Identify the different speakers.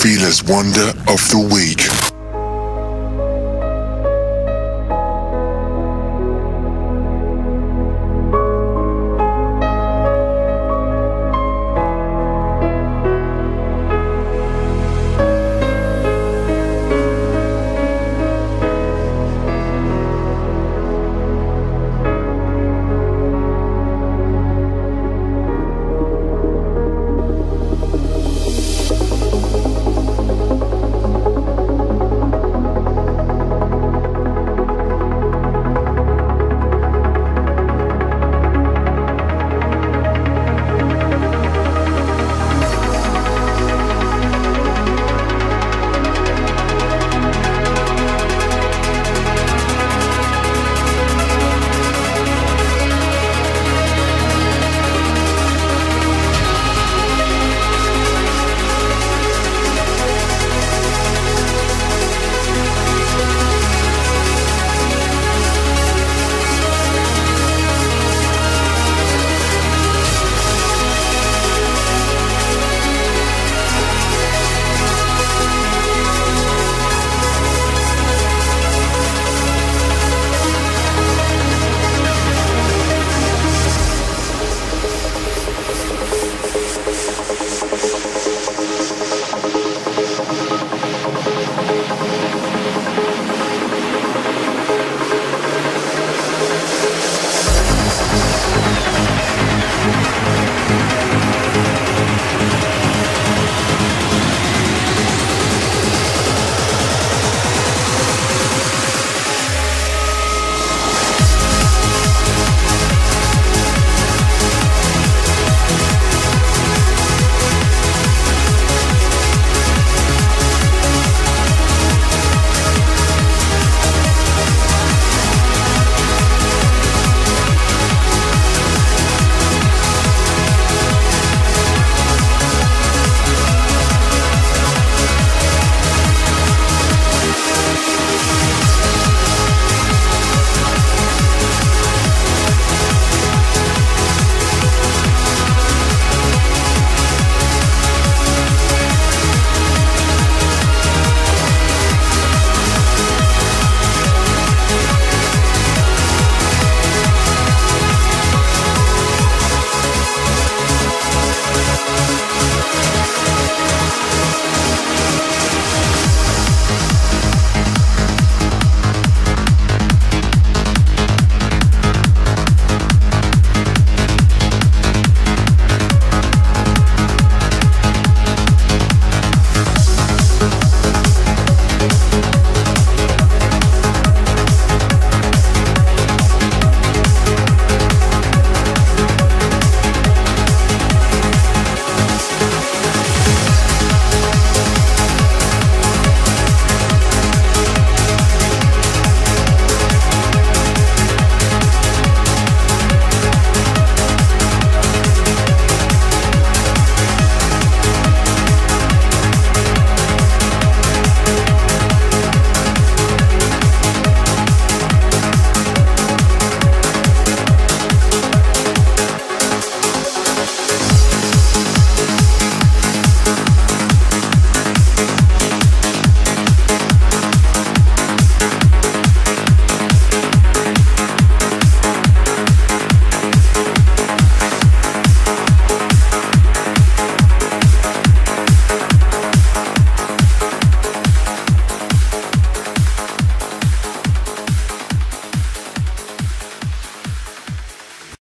Speaker 1: Feeler's Wonder of the Week.